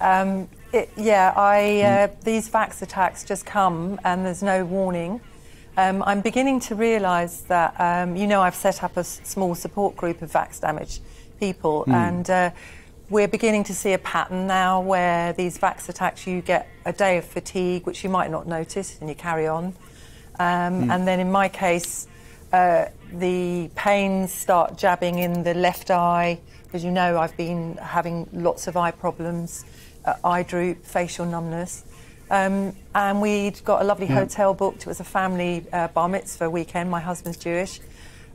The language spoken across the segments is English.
Um, it, yeah, I, uh, these vax attacks just come and there's no warning. Um, I'm beginning to realise that, um, you know, I've set up a small support group of vax damaged people, and uh, we're beginning to see a pattern now where these vax attacks, you get a day of fatigue, which you might not notice, and you carry on. Um, And then in my case, uh, the pains start jabbing in the left eye. As you know, I've been having lots of eye problems, uh, eye droop, facial numbness. Um, and we'd got a lovely hotel booked. It was a family uh, bar mitzvah weekend. My husband's Jewish.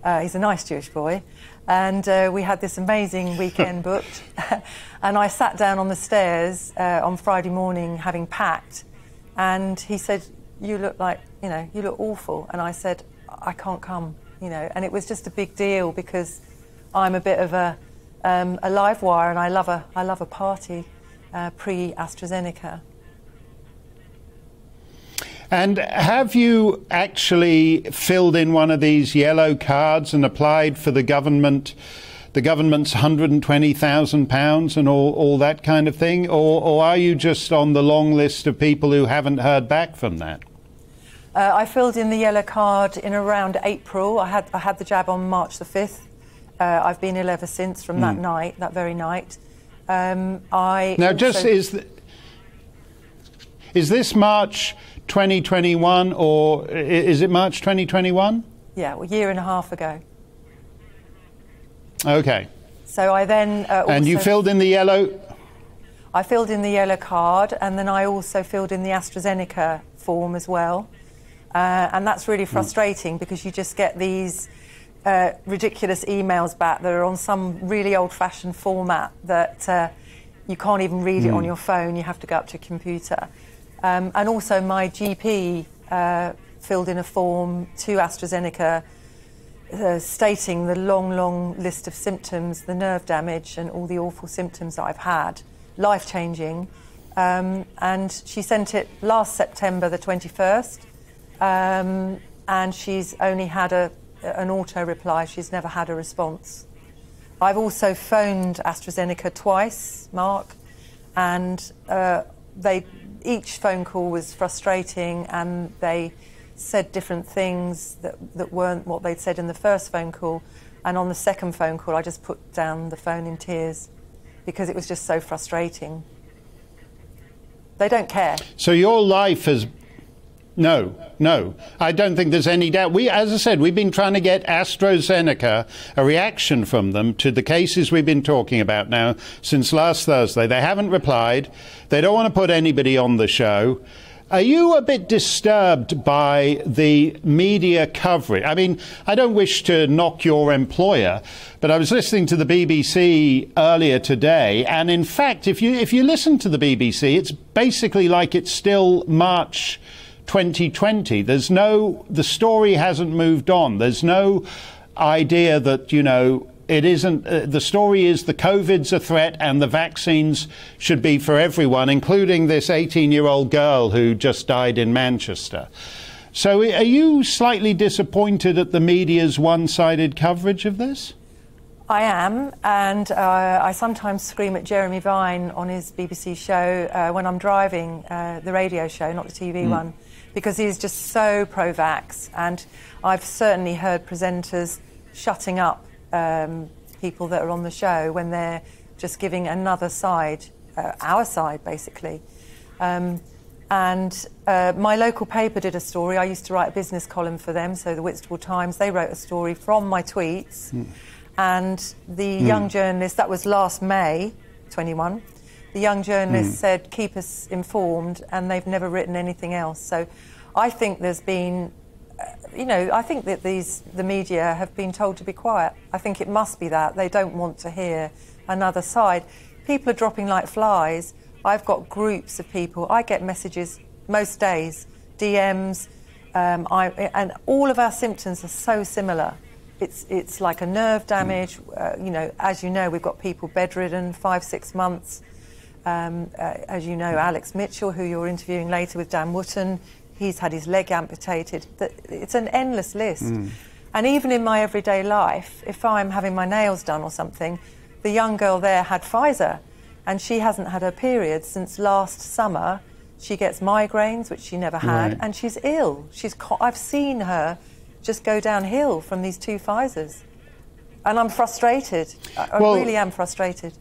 Uh, he's a nice Jewish boy. And uh, we had this amazing weekend booked. and I sat down on the stairs uh, on Friday morning having packed. And he said, You look like, you know, you look awful. And I said, I can't come, you know. And it was just a big deal because I'm a bit of a, um, a live wire and I love a, I love a party uh, pre AstraZeneca. And have you actually filled in one of these yellow cards and applied for the government, the government's hundred and twenty thousand pounds and all, all that kind of thing, or, or are you just on the long list of people who haven't heard back from that? Uh, I filled in the yellow card in around April. I had, I had the jab on March the 5th. Uh, I've been ill ever since from that night, that very night. Um, I Now, just is th- is this March 2021 or is it March 2021? Yeah, well, a year and a half ago. Okay, So I then uh, and you filled in the yellow. I filled in the yellow card, and then I also filled in the AstraZeneca form as well. Uh, and that's really frustrating because you just get these uh, ridiculous emails back that are on some really old-fashioned format that uh, you can't even read it on your phone. You have to go up to a computer. Um, and also, my GP uh, filled in a form to AstraZeneca uh, stating the long, long list of symptoms, the nerve damage, and all the awful symptoms that I've had, life changing. Um, and she sent it last September, the 21st, um, and she's only had a, an auto reply. She's never had a response. I've also phoned AstraZeneca twice, Mark, and uh, they each phone call was frustrating, and they said different things that, that weren't what they'd said in the first phone call. And on the second phone call, I just put down the phone in tears because it was just so frustrating. They don't care. So your life has. No, no. I don't think there's any doubt. We, as I said, we've been trying to get AstraZeneca a reaction from them to the cases we've been talking about now since last Thursday. They haven't replied. They don't want to put anybody on the show. Are you a bit disturbed by the media coverage? I mean, I don't wish to knock your employer, but I was listening to the BBC earlier today, and in fact, if you if you listen to the BBC, it's basically like it's still March 2020. There's no the story hasn't moved on. There's no idea that you know it isn't. Uh, the story is the COVID's a threat, and the vaccines should be for everyone, including this 18-year-old girl who just died in Manchester. So, are you slightly disappointed at the media's one-sided coverage of this? I am, and uh, I sometimes scream at Jeremy Vine on his BBC show uh, when I'm driving, uh, the radio show, not the TV one, because he's just so pro vax. And I've certainly heard presenters shutting up um, people that are on the show when they're just giving another side, uh, our side basically. Um, and uh, my local paper did a story. I used to write a business column for them, so the Whitstable Times. They wrote a story from my tweets. And the young journalist, that was last May 21, the young journalist said, keep us informed, and they've never written anything else. So I think there's been, uh, you know, I think that these, the media have been told to be quiet. I think it must be that. They don't want to hear another side. People are dropping like flies. I've got groups of people. I get messages most days, DMs, um, I, and all of our symptoms are so similar. It's, it's like a nerve damage. Uh, you know, as you know, we've got people bedridden five, six months. Um, uh, as you know, Alex Mitchell, who you're interviewing later with Dan Wootton, he's had his leg amputated. It's an endless list. And even in my everyday life, if I'm having my nails done or something, the young girl there had Pfizer. and she hasn't had her period since last summer. She gets migraines, which she never had, Right. and she's ill. She's co- I've seen her just go downhill from these two Pfizers, and I'm frustrated. I, I really am frustrated.